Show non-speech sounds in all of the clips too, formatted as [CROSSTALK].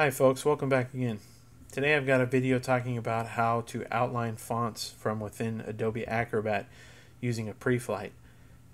Hi folks, welcome back again. Today I've got a video talking about how to outline fonts from within Adobe Acrobat using a pre-flight.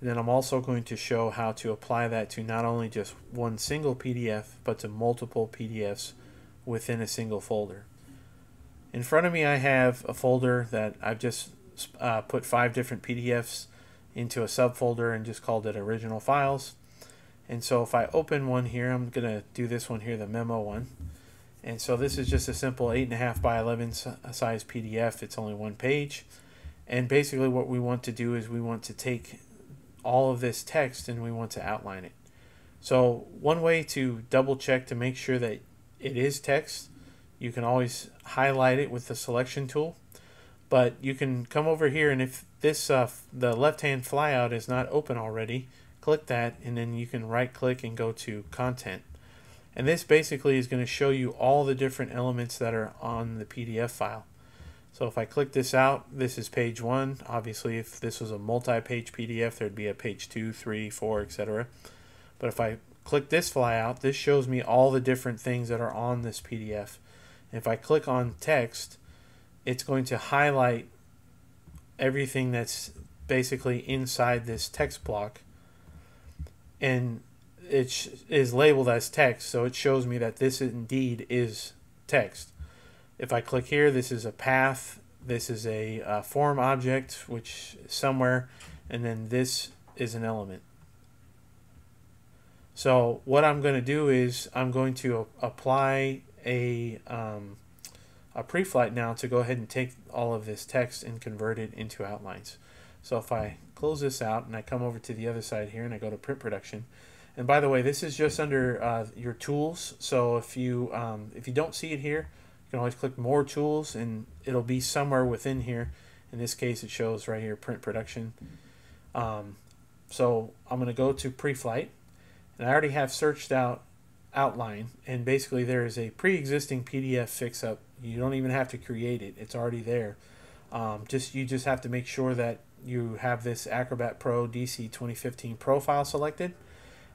then I'm also going to show how to apply that to not only just one single PDF but to multiple PDFs within a single folder. In front of me I have a folder that I've just uh, put five different PDFs into a subfolder and just called it original files. And so if I open one here, I'm going to do this one here, the memo one. And so this is just a simple 8.5 by 11 size PDF. It's only one page. And basically what we want to do is we want to take all of this text and we want to outline it. So one way to double check to make sure that it is text, you can always highlight it with the selection tool. But you can come over here and if this uh, the left hand flyout is not open already, click that and then you can right click and go to content. And this basically is going to show you all the different elements that are on the PDF file. So if I click this out, this is page one. Obviously, if this was a multi-page PDF, there'd be a page two, three, four, etc. But if I click this flyout, this shows me all the different things that are on this PDF. And if I click on text, it's going to highlight everything that's basically inside this text block and it is labeled as text so it shows me that this indeed is text if I click here this is a path this is a, a form object which somewhere and then this is an element so what I'm going to do is I'm going to apply a um, a pre-flight now to go ahead and take all of this text and convert it into outlines. So if I close this out and I come over to the other side here and I go to print production, and by the way, this is just under uh, your tools. So if you um, if you don't see it here, you can always click more tools and it'll be somewhere within here. In this case, it shows right here, print production. Um, so I'm going to go to pre-flight and I already have searched out outline and basically there is a pre-existing PDF fix-up you don't even have to create it it's already there um, just you just have to make sure that you have this Acrobat Pro DC 2015 profile selected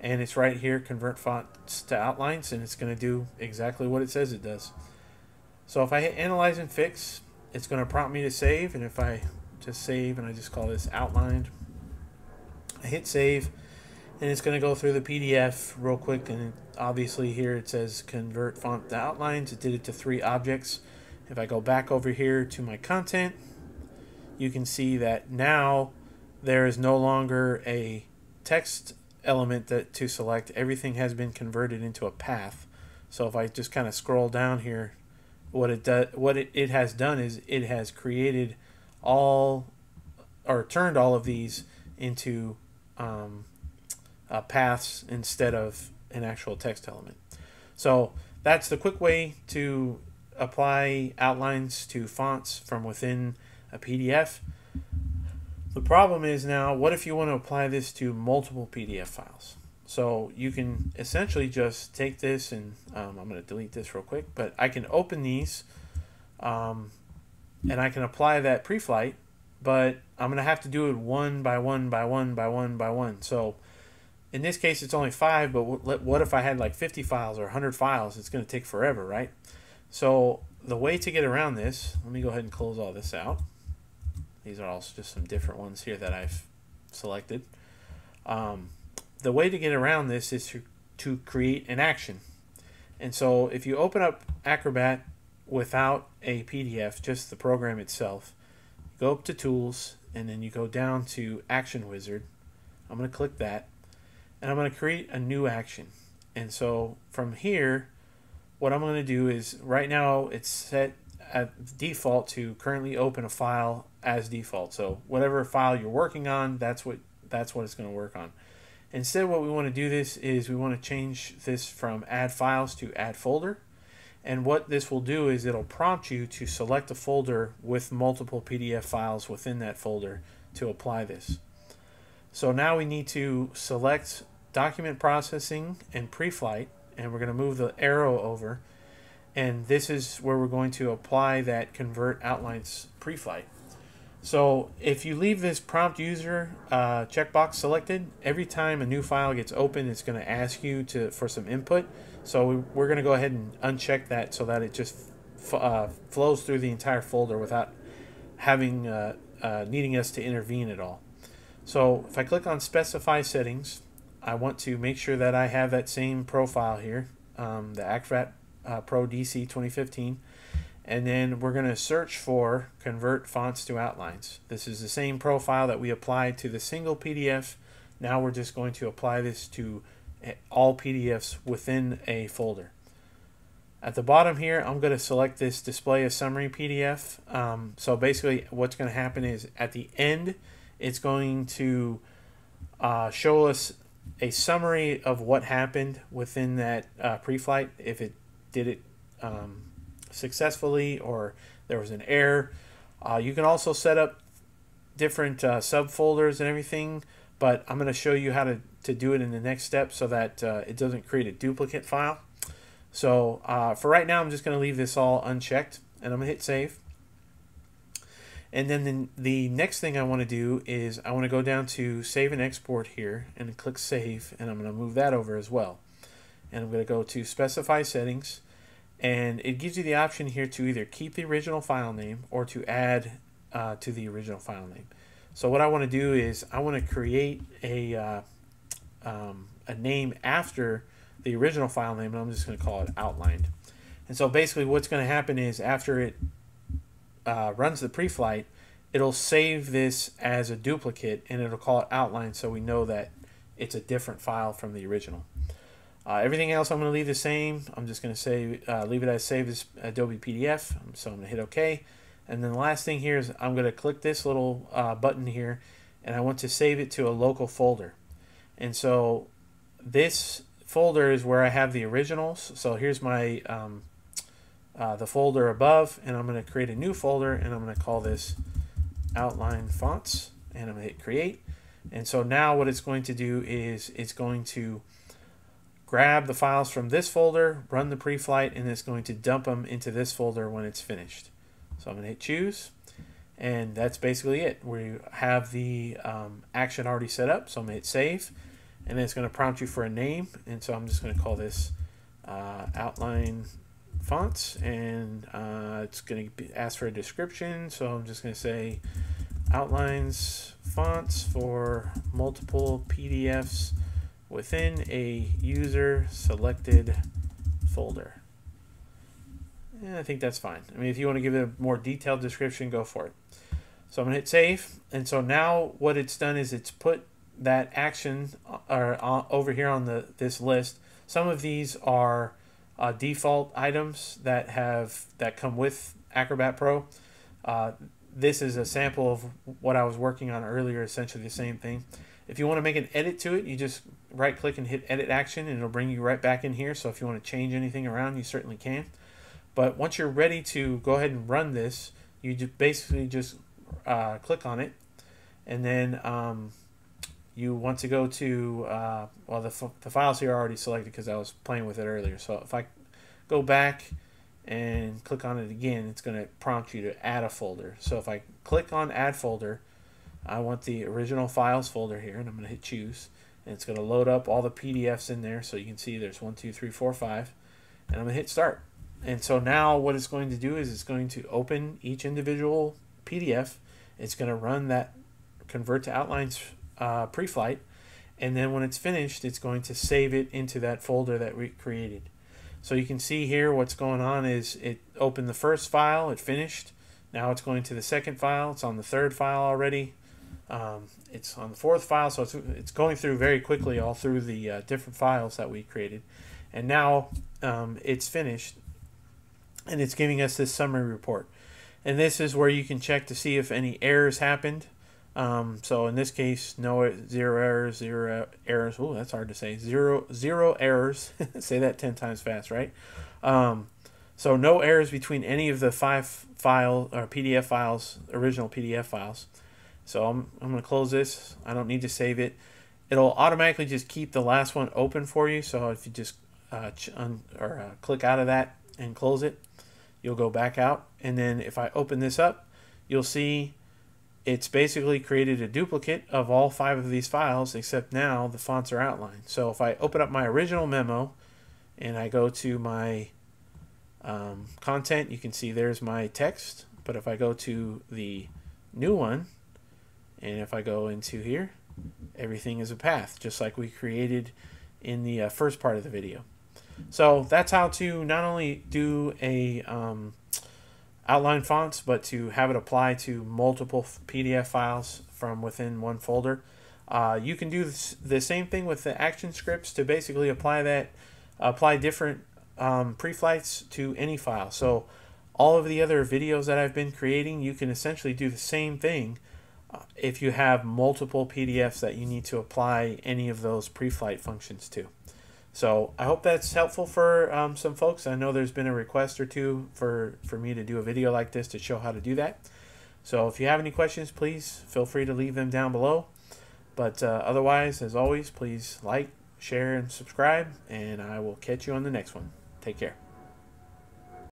and it's right here convert fonts to outlines and it's going to do exactly what it says it does. So if I hit analyze and fix it's going to prompt me to save and if I just save and I just call this outlined I hit save and it's going to go through the PDF real quick and obviously here it says convert font to outlines. It did it to three objects. If I go back over here to my content you can see that now there is no longer a text element that to select everything has been converted into a path so if I just kind of scroll down here what it does what it, it has done is it has created all or turned all of these into um, uh, paths instead of an actual text element. So that's the quick way to apply outlines to fonts from within a PDF. The problem is now, what if you want to apply this to multiple PDF files? So you can essentially just take this and um, I'm going to delete this real quick, but I can open these um, and I can apply that pre-flight, but I'm going to have to do it one by one by one by one by one. So in this case it's only five but what if i had like 50 files or 100 files it's going to take forever right so the way to get around this let me go ahead and close all this out these are also just some different ones here that i've selected. Um, the way to get around this is to, to create an action. And so if you open up acrobat without a pdf just the program itself go up to tools and then you go down to action wizard. I'm going to click that and I'm going to create a new action. And so from here, what I'm going to do is right now it's set at default to currently open a file as default. So whatever file you're working on, that's what that's what it's going to work on. Instead, what we want to do this is we want to change this from add files to add folder. And what this will do is it'll prompt you to select a folder with multiple PDF files within that folder to apply this. So now we need to select document processing and pre-flight and we're going to move the arrow over and this is where we're going to apply that convert outlines pre-flight. So if you leave this prompt user uh, checkbox selected, every time a new file gets opened, it's going to ask you to for some input. So we're going to go ahead and uncheck that so that it just uh, flows through the entire folder without having uh, uh, needing us to intervene at all. So if I click on specify settings, I want to make sure that I have that same profile here, um, the Acrobat uh, Pro DC 2015. And then we're going to search for convert fonts to outlines. This is the same profile that we applied to the single PDF. Now we're just going to apply this to eh, all PDFs within a folder. At the bottom here, I'm going to select this display a summary PDF. Um, so basically what's going to happen is at the end, it's going to uh, show us a summary of what happened within that uh, pre-flight, if it did it um, successfully or there was an error. Uh, you can also set up different uh, subfolders and everything, but I'm going to show you how to, to do it in the next step so that uh, it doesn't create a duplicate file. So uh, for right now, I'm just going to leave this all unchecked and I'm going to hit save. And then the, the next thing I want to do is I want to go down to save and export here and click save and I'm going to move that over as well. And I'm going to go to specify settings and it gives you the option here to either keep the original file name or to add uh, to the original file name. So what I want to do is I want to create a, uh, um, a name after the original file name, and I'm just going to call it outlined. And so basically what's going to happen is after it uh, runs the pre-flight, it'll save this as a duplicate and it'll call it outline so we know that it's a different file from the original. Uh, everything else I'm going to leave the same. I'm just going to say uh, leave it as save as Adobe PDF. So I'm going to hit OK. And then the last thing here is I'm going to click this little uh, button here and I want to save it to a local folder. And so this folder is where I have the originals. So here's my um, uh, the folder above, and I'm going to create a new folder, and I'm going to call this outline fonts, and I'm going to hit create. And so now what it's going to do is it's going to grab the files from this folder, run the pre-flight, and it's going to dump them into this folder when it's finished. So I'm going to hit choose, and that's basically it. We have the um, action already set up, so I'm going to hit save and then it's going to prompt you for a name and so I'm just going to call this uh, outline fonts and uh, it's going to ask for a description so I'm just going to say outlines fonts for multiple PDFs within a user selected folder and I think that's fine I mean if you want to give it a more detailed description go for it so I'm going to hit save and so now what it's done is it's put that action are uh, over here on the this list. Some of these are uh, default items that have that come with Acrobat Pro. Uh, this is a sample of what I was working on earlier, essentially the same thing. If you want to make an edit to it, you just right click and hit edit action and it'll bring you right back in here. So if you want to change anything around, you certainly can. But once you're ready to go ahead and run this, you just basically just uh, click on it and then um, you want to go to, uh, well, the, the files here are already selected because I was playing with it earlier. So if I go back and click on it again, it's going to prompt you to add a folder. So if I click on add folder, I want the original files folder here, and I'm going to hit choose. And it's going to load up all the PDFs in there. So you can see there's one, two, three, four, five. And I'm going to hit start. And so now what it's going to do is it's going to open each individual PDF. It's going to run that convert to outlines uh, pre-flight, and then when it's finished, it's going to save it into that folder that we created. So you can see here what's going on is it opened the first file, it finished. Now it's going to the second file. It's on the third file already. Um, it's on the fourth file, so it's, it's going through very quickly all through the uh, different files that we created. And now um, it's finished, and it's giving us this summary report. And this is where you can check to see if any errors happened. Um, so in this case, no zero errors, zero errors. Oh, that's hard to say. Zero zero errors. [LAUGHS] say that ten times fast, right? Um, so no errors between any of the five file or PDF files, original PDF files. So I'm I'm gonna close this. I don't need to save it. It'll automatically just keep the last one open for you. So if you just uh, or uh, click out of that and close it, you'll go back out. And then if I open this up, you'll see it's basically created a duplicate of all five of these files, except now the fonts are outlined. So if I open up my original memo and I go to my um, content, you can see there's my text. But if I go to the new one, and if I go into here, everything is a path, just like we created in the uh, first part of the video. So that's how to not only do a um, outline fonts, but to have it apply to multiple PDF files from within one folder. Uh, you can do the same thing with the action scripts to basically apply that, apply different um, pre-flights to any file. So all of the other videos that I've been creating, you can essentially do the same thing if you have multiple PDFs that you need to apply any of those pre-flight functions to. So I hope that's helpful for um, some folks. I know there's been a request or two for, for me to do a video like this to show how to do that. So if you have any questions, please feel free to leave them down below. But uh, otherwise, as always, please like, share, and subscribe, and I will catch you on the next one. Take care.